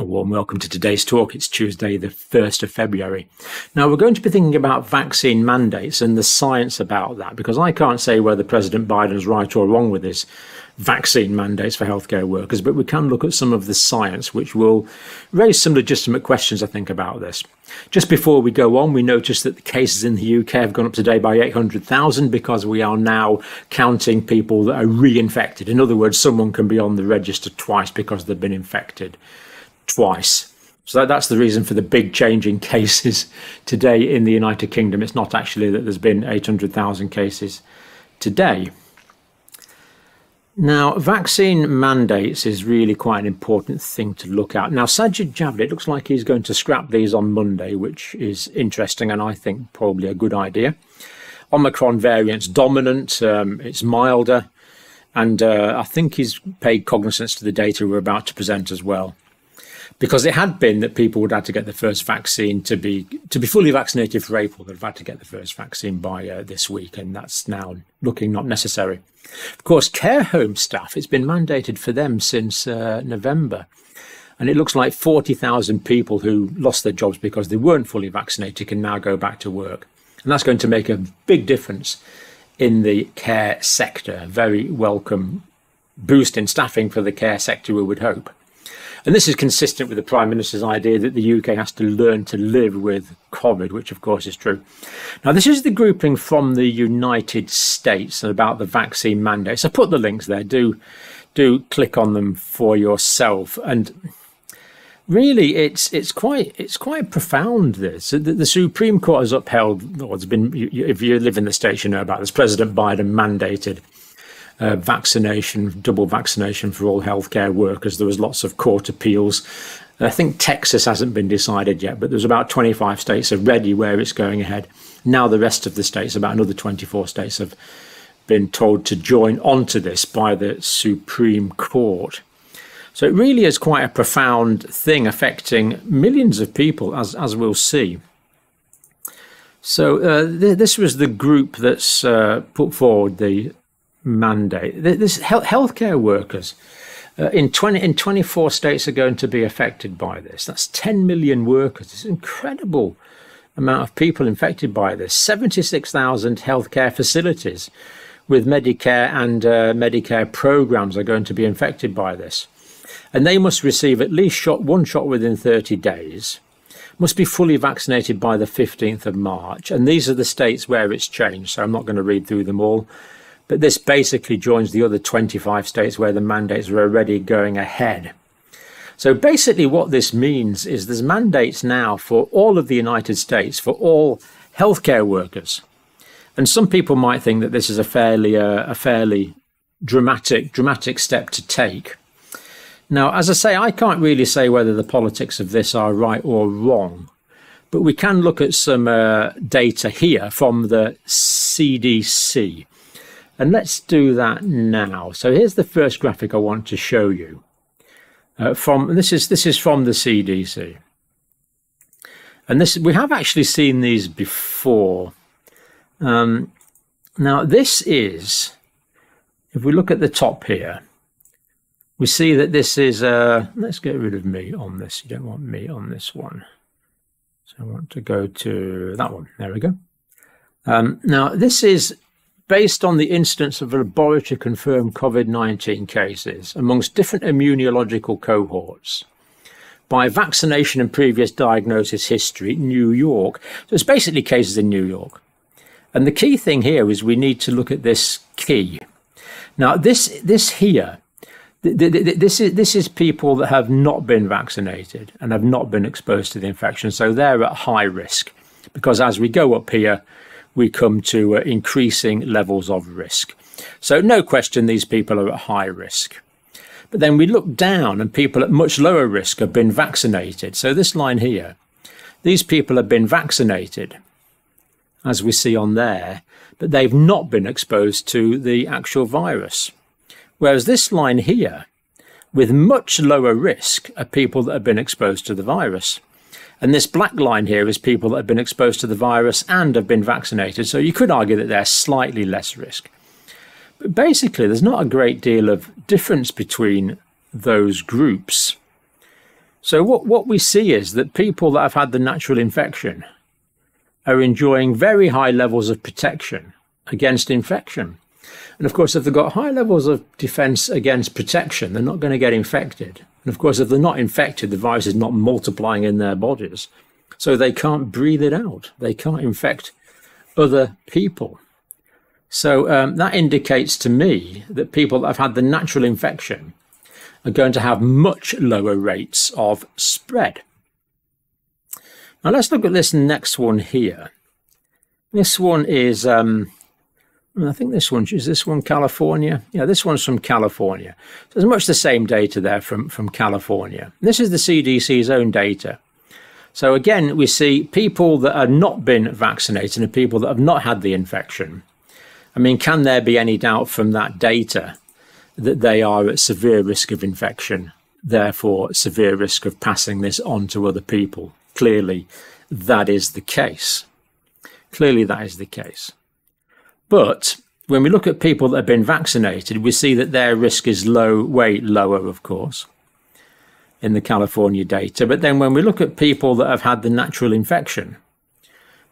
A warm welcome to today's talk. It's Tuesday, the 1st of February. Now, we're going to be thinking about vaccine mandates and the science about that, because I can't say whether President Biden's right or wrong with his vaccine mandates for healthcare workers, but we can look at some of the science which will raise some legitimate questions, I think, about this. Just before we go on, we notice that the cases in the UK have gone up today by 800,000 because we are now counting people that are reinfected. In other words, someone can be on the register twice because they've been infected twice. So that's the reason for the big change in cases today in the United Kingdom. It's not actually that there's been 800,000 cases today. Now, vaccine mandates is really quite an important thing to look at. Now, Sajid Javid, it looks like he's going to scrap these on Monday, which is interesting and I think probably a good idea. Omicron variant's dominant, um, it's milder, and uh, I think he's paid cognizance to the data we're about to present as well because it had been that people would have to get the first vaccine to be to be fully vaccinated for April. They'd have had to get the first vaccine by uh, this week, and that's now looking not necessary. Of course, care home staff it's been mandated for them since uh, November, and it looks like forty thousand people who lost their jobs because they weren't fully vaccinated can now go back to work, and that's going to make a big difference in the care sector. A very welcome boost in staffing for the care sector, we would hope. And this is consistent with the Prime Minister's idea that the UK has to learn to live with COVID, which of course is true. Now, this is the grouping from the United States about the vaccine mandates. I put the links there. Do, do click on them for yourself. And really it's it's quite it's quite profound this the, the, supreme court has upheld or it's been if you live in the states you know about this president biden mandated uh, vaccination, double vaccination for all healthcare workers. There was lots of court appeals. I think Texas hasn't been decided yet, but there's about 25 states are ready where it's going ahead. Now the rest of the states, about another 24 states, have been told to join onto this by the Supreme Court. So it really is quite a profound thing affecting millions of people, as, as we'll see. So uh, th- this was the group that's uh, put forward the mandate. This health healthcare workers uh, in 20 in 24 states are going to be affected by this. That's 10 million workers. It's an incredible amount of people infected by this. 76,000 healthcare facilities with Medicare and uh, Medicaid programs are going to be infected by this. And they must receive at least shot one shot within 30 days. Must be fully vaccinated by the 15th of March. And these are the states where it's changed. So I'm not going to read through them all. But this basically joins the other 25 states where the mandates are already going ahead. So basically, what this means is there's mandates now for all of the United States for all healthcare workers. And some people might think that this is a fairly uh, a fairly dramatic dramatic step to take. Now, as I say, I can't really say whether the politics of this are right or wrong, but we can look at some uh, data here from the CDC. And let's do that now. So here's the first graphic I want to show you. Uh, from this is this is from the CDC. And this we have actually seen these before. Um, now this is, if we look at the top here, we see that this is, uh, let's get rid of me on this. You don't want me on this one. So I want to go to that one. There we go. Um, now this is based on the incidence of laboratory confirmed COVID 19 cases amongst different immunological cohorts by vaccination and previous diagnosis history, New York. So it's basically cases in New York. And the key thing here is we need to look at this key. Now, this, this here, this is, this is people that have not been vaccinated and have not been exposed to the infection. So they're at high risk because as we go up here, we come to uh, increasing levels of risk. So, no question, these people are at high risk. But then we look down, and people at much lower risk have been vaccinated. So, this line here, these people have been vaccinated, as we see on there, but they've not been exposed to the actual virus. Whereas this line here, with much lower risk, are people that have been exposed to the virus. And this black line here is people that have been exposed to the virus and have been vaccinated. So you could argue that they're slightly less risk. But basically, there's not a great deal of difference between those groups. So what, what we see is that people that have had the natural infection are enjoying very high levels of protection against infection. And of course, if they've got high levels of defense against protection, they're not going to get infected. And of course, if they're not infected, the virus is not multiplying in their bodies. So they can't breathe it out. They can't infect other people. So um, that indicates to me that people that have had the natural infection are going to have much lower rates of spread. Now let's look at this next one here. This one is, um, Hmm, I think this one, is this one California? Yeah, this one's from California. So there's much the same data there from, from California. This is the CDC's own data. So again, we see people that have not been vaccinated and people that have not had the infection. I mean, can there be any doubt from that data that they are at severe risk of infection, therefore severe risk of passing this on to other people? Clearly, that is the case. Clearly, that is the case. But when we look at people that have been vaccinated, we see that their risk is low, way lower, of course in the California data. But then when we look at people that have had the natural infection,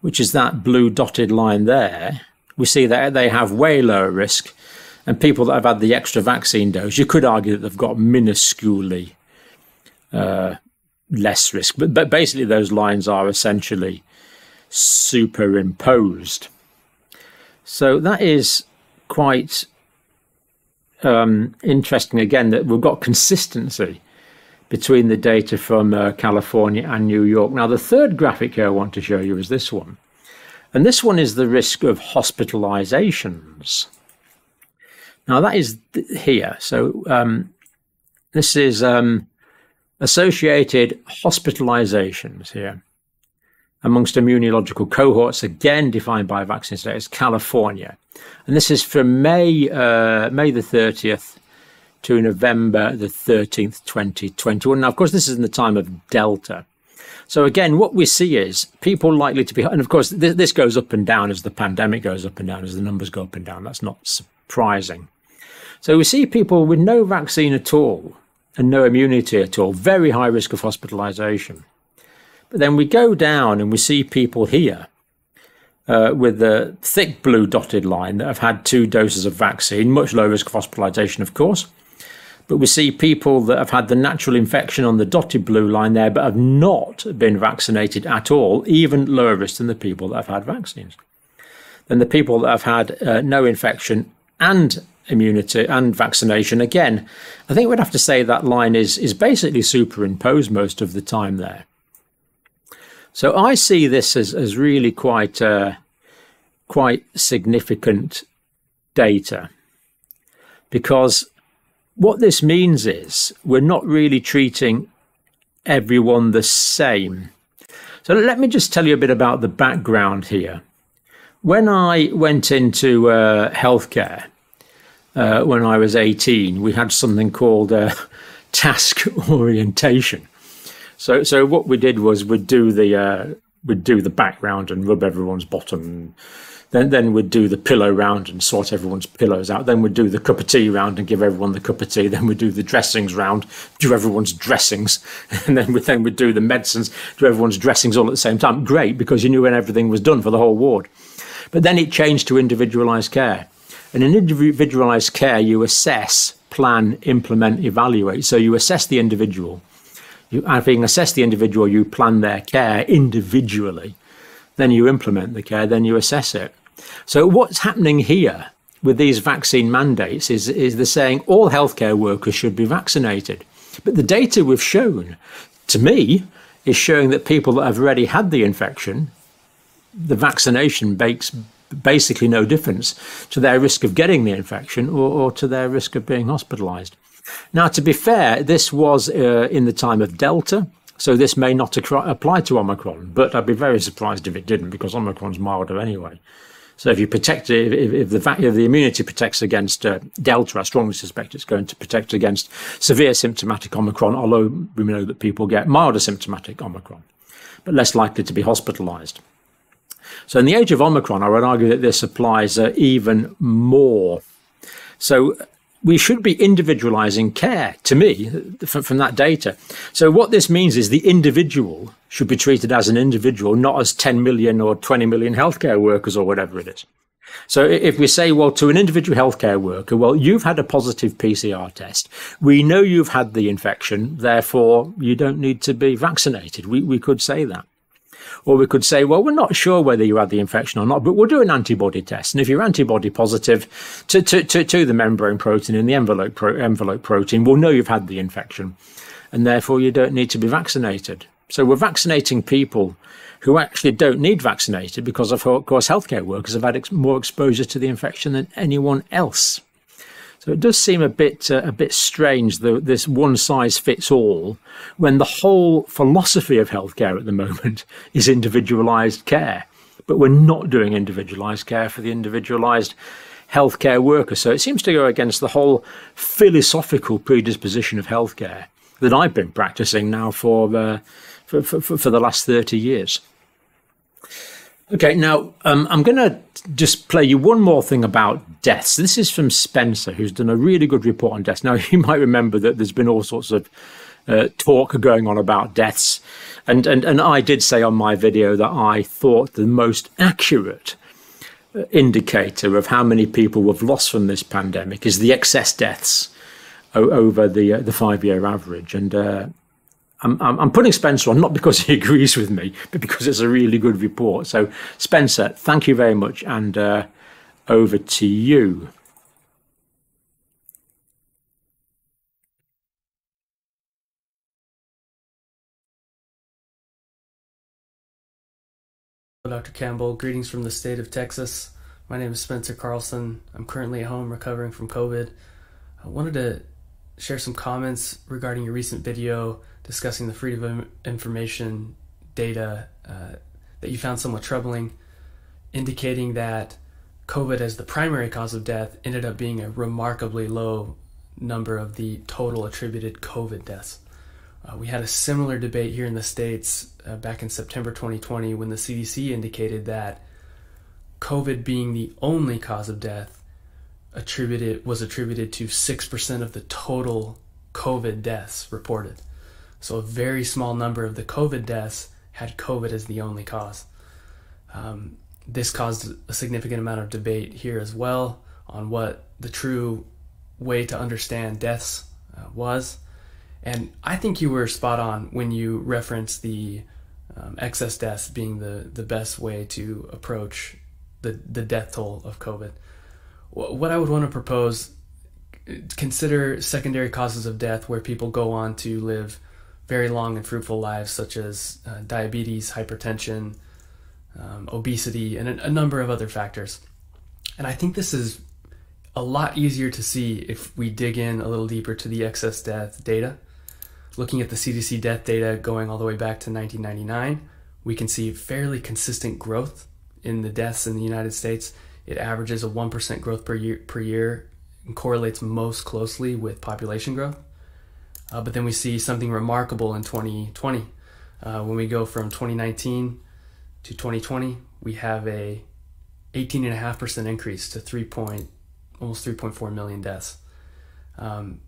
which is that blue dotted line there, we see that they have way lower risk. And people that have had the extra vaccine dose, you could argue that they've got minusculely uh, less risk. But, but basically, those lines are essentially superimposed. So that is quite um, interesting again that we've got consistency between the data from uh, California and New York. Now, the third graphic here I want to show you is this one. And this one is the risk of hospitalizations. Now, that is here. So, um, this is um, associated hospitalizations here amongst immunological cohorts, again defined by vaccine status, California. And this is from May, uh, May the 30th to November the 13th, 2021. Now, of course, this is in the time of Delta. So again, what we see is people likely to be, and of course, this, this goes up and down as the pandemic goes up and down, as the numbers go up and down. That's not surprising. So we see people with no vaccine at all and no immunity at all, very high risk of hospitalization. But then we go down and we see people here uh, with the thick blue dotted line that have had two doses of vaccine, much lower risk of hospitalization, of course. But we see people that have had the natural infection on the dotted blue line there, but have not been vaccinated at all, even lower risk than the people that have had vaccines. Then the people that have had uh, no infection and immunity and vaccination, again, I think we'd have to say that line is, is basically superimposed most of the time there. So I see this as, as really quite, uh, quite significant data because what this means is we're not really treating everyone the same. So let me just tell you a bit about the background here. When I went into uh, healthcare uh, when I was 18, we had something called uh, task orientation. So, so what we did was we'd do the uh, we'd do the background and rub everyone's bottom then then we'd do the pillow round and sort everyone's pillows out. Then we'd do the cup of tea round and give everyone the cup of tea. Then we'd do the dressings round, do everyone's dressings, and then we then we'd do the medicines, do everyone's dressings all at the same time. Great because you knew when everything was done for the whole ward. But then it changed to individualised care, and in individualised care you assess, plan, implement, evaluate. So you assess the individual. You, having assessed the individual, you plan their care individually then you implement the care, then you assess it. So what's happening here with these vaccine mandates is, is they're saying all healthcare workers should be vaccinated. But the data we've shown, to me, is showing that people that have already had the infection, the vaccination makes basically no difference to their risk of getting the infection or, or to their risk of being hospitalized. Now, to be fair, this was uh, in the time of Delta. So this may not apply to Omicron, but I'd be very surprised if it didn't because Omicron's milder anyway. So if you protect if, if the if the immunity protects against uh, Delta, I strongly suspect it's going to protect against severe symptomatic Omicron. Although we know that people get milder symptomatic Omicron, but less likely to be hospitalised. So in the age of Omicron, I would argue that this applies uh, even more. So we should be individualizing care to me from, from, that data. So what this means is the individual should be treated as an individual, not as 10 million or 20 million healthcare workers or whatever it is. So if we say, well, to an individual healthcare worker, well, you've had a positive PCR test. We know you've had the infection. Therefore, you don't need to be vaccinated. We, we could say that. Or we could say, well, we're not sure whether you had the infection or not, but we'll do an antibody test. And if you're antibody positive to, to, to, to the membrane protein and the envelope, pro, envelope protein, we'll know you've had the infection. And therefore, you don't need to be vaccinated. So we're vaccinating people who actually don't need vaccinated because, of course, healthcare workers have had ex more exposure to the infection than anyone else. So it does seem a bit uh, a bit strange that this one size fits all when the whole philosophy of healthcare at the moment is individualized care, but we're not doing individualized care for the individualized healthcare worker. So it seems to go against the whole philosophical predisposition of healthcare that I've been practicing now for, uh, for, for, for the last 30 years. Okay, now um, I'm going to just play you one more thing about deaths. This is from Spencer, who's done a really good report on deaths. Now, you might remember that there's been all sorts of uh, talk going on about deaths. And, and, and I did say on my video that I thought the most accurate uh, indicator of how many people we've lost from this pandemic is the excess deaths over the uh, the five year average. And uh, I'm, I'm putting Spencer on not because he agrees with me, but because it's a really good report. So, Spencer, thank you very much, and uh, over to you. Dr. Campbell, greetings from the state of Texas. My name is Spencer Carlson. I'm currently at home recovering from COVID. I wanted to share some comments regarding your recent video discussing the freedom of information data uh, that you found somewhat troubling, indicating that COVID as the primary cause of death ended up being a remarkably low number of the total attributed COVID deaths. Uh, we had a similar debate here in the States uh, back in September 2020 when the CDC indicated that COVID being the only cause of death attributed was attributed to 6% of the total COVID deaths reported. So a very small number of the COVID deaths had COVID as the only cause. Um, this caused a significant amount of debate here as well on what the true way to understand deaths uh, was. And I think you were spot on when you referenced the um, excess deaths being the, the best way to approach the, the death toll of COVID. What I would want to propose consider secondary causes of death where people go on to live very long and fruitful lives, such as uh, diabetes, hypertension, um, obesity, and a, a number of other factors. And I think this is a lot easier to see if we dig in a little deeper to the excess death data. Looking at the CDC death data going all the way back to 1999, we can see fairly consistent growth in the deaths in the United States. It averages a 1% growth per year, per year and correlates most closely with population growth. Uh, but then we see something remarkable in 2020. Uh, when we go from 2019 to 2020, we have a 18.5% increase to 3 point, almost 3.4 million deaths. Um,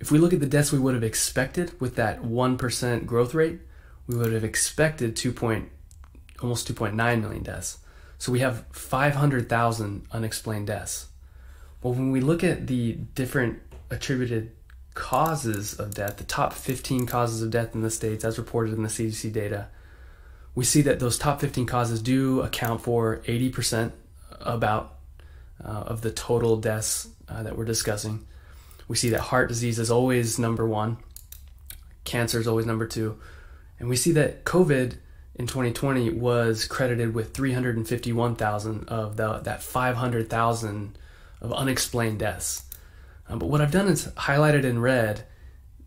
if we look at the deaths we would have expected with that 1% growth rate, we would have expected 2 point, almost 2.9 million deaths. So we have 500,000 unexplained deaths. Well, when we look at the different attributed causes of death, the top 15 causes of death in the States, as reported in the CDC data, we see that those top 15 causes do account for 80% about uh, of the total deaths uh, that we're discussing. We see that heart disease is always number one, cancer is always number two, and we see that COVID in 2020 was credited with 351,000 of the, that 500,000 of unexplained deaths. Um, but what I've done is highlighted in red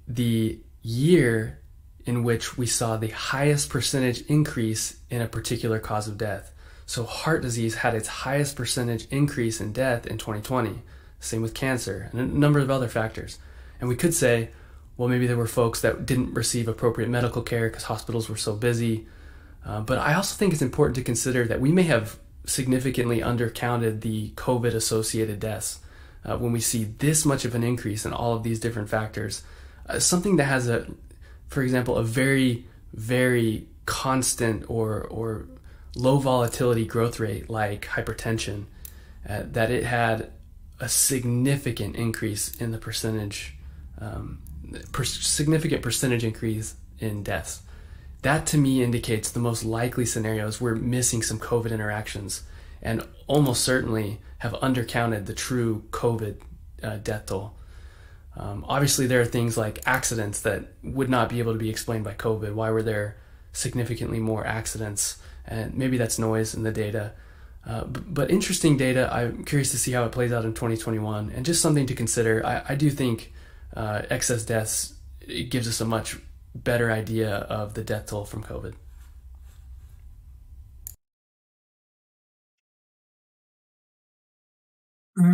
the year in which we saw the highest percentage increase in a particular cause of death. So heart disease had its highest percentage increase in death in 2020. Same with cancer and a number of other factors. And we could say, well, maybe there were folks that didn't receive appropriate medical care because hospitals were so busy. Uh, but I also think it's important to consider that we may have significantly undercounted the COVID associated deaths. uh, when we see this much of an increase in all of these different factors. Uh, something that has a, for example, a very, very constant or, or low volatility growth rate like hypertension, uh, that it had a significant increase in the percentage, um, per- significant percentage increase in deaths. That to me indicates the most likely scenarios we're missing some COVID interactions and almost certainly have undercounted the true COVID uh, death toll. Um, obviously, there are things like accidents that would not be able to be explained by COVID. Why were there significantly more accidents? And maybe that's noise in the data. Uh, but, interesting data. I'm curious to see how it plays out in 2021, and just something to consider. I, I do think uh, excess deaths it gives us a much better idea of the death toll from COVID.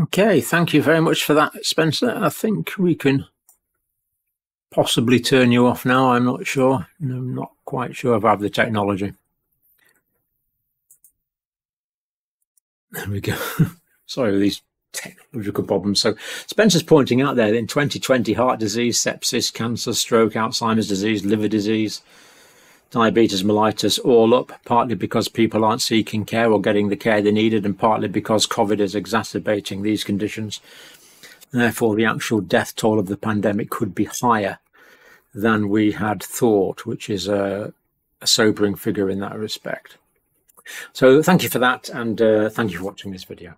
Okay, thank you very much for that, Spencer. I think we can possibly turn you off now. I'm not sure. I'm not quite sure if I have the technology. There we go. Sorry, these technological problems. So Spencer's pointing out there in 2020, heart disease, sepsis, cancer, stroke, Alzheimer's disease, liver disease, diabetes mellitus all up, partly because people aren't seeking care or getting the care they needed, and partly because COVID is exacerbating these conditions. Therefore, the actual death toll of the pandemic could be higher than we had thought, which is a, a sobering figure in that respect. So thank you for that, and uh, thank you for watching this video.